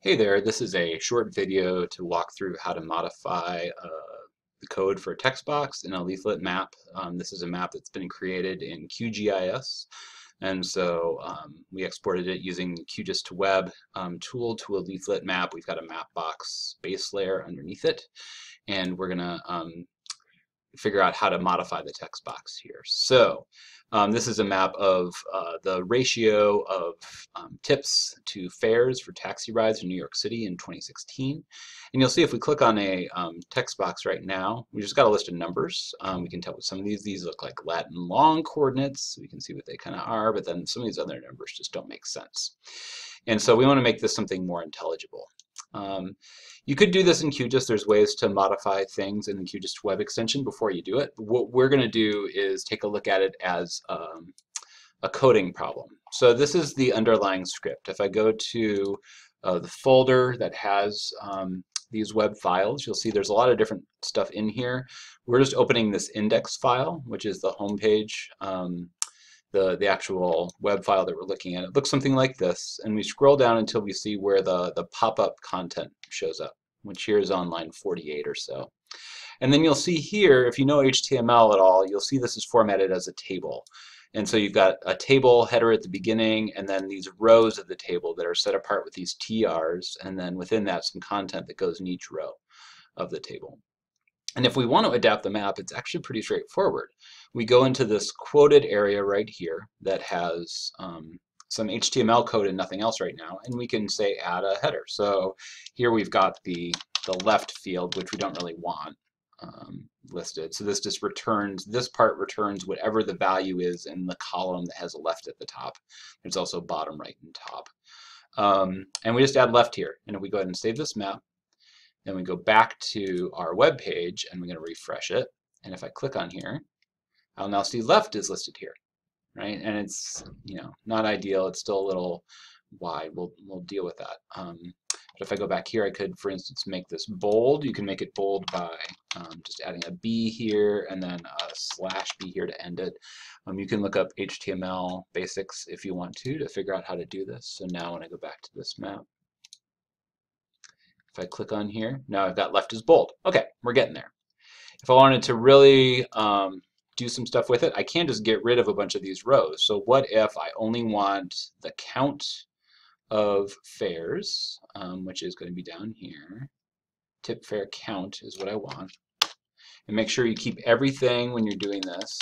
Hey there, this is a short video to walk through how to modify uh, the code for a text box in a leaflet map. Um, this is a map that's been created in QGIS and so um, we exported it using QGIS to Web um, tool to a leaflet map. We've got a Mapbox base layer underneath it and we're going to um, figure out how to modify the text box here. So um, this is a map of uh, the ratio of um, tips to fares for taxi rides in New York City in 2016. And you'll see if we click on a um, text box right now, we just got a list of numbers. Um, we can tell what some of these, these look like Latin long coordinates. We can see what they kind of are, but then some of these other numbers just don't make sense. And so we want to make this something more intelligible. Um, you could do this in QGIS. There's ways to modify things in the QGIS web extension before you do it. What we're going to do is take a look at it as um, a coding problem. So this is the underlying script. If I go to uh, the folder that has um, these web files, you'll see there's a lot of different stuff in here. We're just opening this index file, which is the home page um, the, the actual web file that we're looking at. It looks something like this, and we scroll down until we see where the, the pop-up content shows up, which here is on line 48 or so. And then you'll see here, if you know HTML at all, you'll see this is formatted as a table. And so you've got a table header at the beginning, and then these rows of the table that are set apart with these TRs, and then within that some content that goes in each row of the table. And if we want to adapt the map, it's actually pretty straightforward. We go into this quoted area right here that has um, some HTML code and nothing else right now, and we can say add a header. So here we've got the, the left field, which we don't really want um, listed. So this just returns, this part returns whatever the value is in the column that has a left at the top. There's also bottom right and top. Um, and we just add left here. And if we go ahead and save this map, then we go back to our web page and we're going to refresh it. And if I click on here, I'll now see left is listed here, right? And it's, you know, not ideal. It's still a little wide. We'll, we'll deal with that. Um, but if I go back here, I could, for instance, make this bold. You can make it bold by um, just adding a B here and then a slash B here to end it. Um, you can look up HTML basics if you want to to figure out how to do this. So now when I go back to this map, if I click on here, now I've got left is bold. Okay, we're getting there. If I wanted to really um, do some stuff with it, I can just get rid of a bunch of these rows. So what if I only want the count of fares, um, which is going to be down here. Tip fare count is what I want. And make sure you keep everything when you're doing this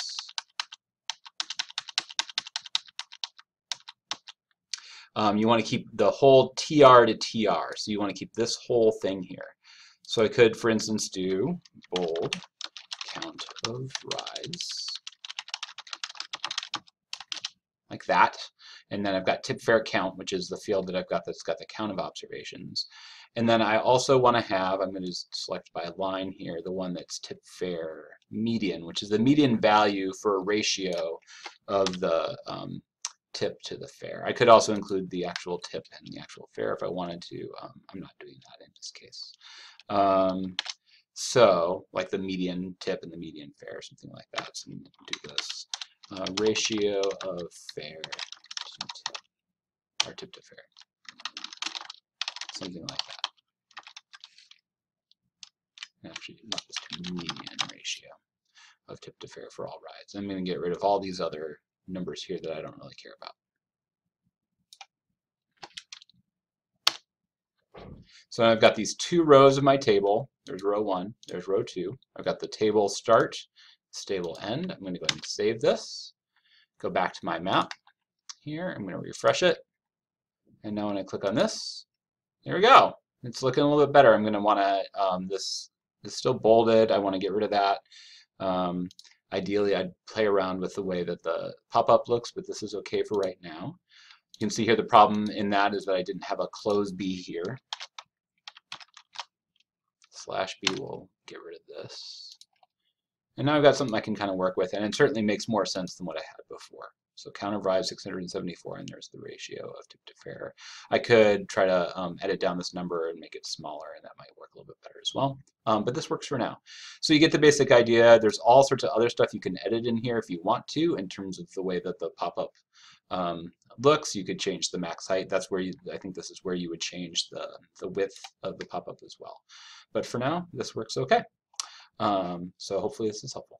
um, you want to keep the whole TR to TR. So you want to keep this whole thing here. So I could, for instance, do bold count of rides like that. And then I've got tip fare count, which is the field that I've got that's got the count of observations. And then I also want to have, I'm going to select by line here, the one that's tip fare median, which is the median value for a ratio of the um, tip to the fare. I could also include the actual tip and the actual fare if I wanted to. Um, I'm not doing that in this case. Um, so, like the median tip and the median fare, something like that. So I'm going to do this. Uh, ratio of fare to tip, or tip to fare. Something like that. Actually, not this median ratio of tip to fare for all rides. I'm going to get rid of all these other numbers here that I don't really care about. So I've got these two rows of my table. There's row one, there's row two. I've got the table start, stable end. I'm going to go ahead and save this. Go back to my map here. I'm going to refresh it. And now when I click on this, there we go. It's looking a little bit better. I'm going to want to, um, this is still bolded. I want to get rid of that. Um, Ideally, I'd play around with the way that the pop-up looks, but this is okay for right now. You can see here the problem in that is that I didn't have a close B here. Slash B will get rid of this. And now I've got something I can kind of work with, and it certainly makes more sense than what I had before. So count of rides 674, and there's the ratio of tip to fare. I could try to um, edit down this number and make it smaller, and that might work a little bit better as well. Um, but this works for now. So you get the basic idea. There's all sorts of other stuff you can edit in here if you want to, in terms of the way that the pop-up um, looks. You could change the max height. That's where you, I think this is where you would change the, the width of the pop-up as well. But for now, this works okay. Um, so hopefully this is helpful.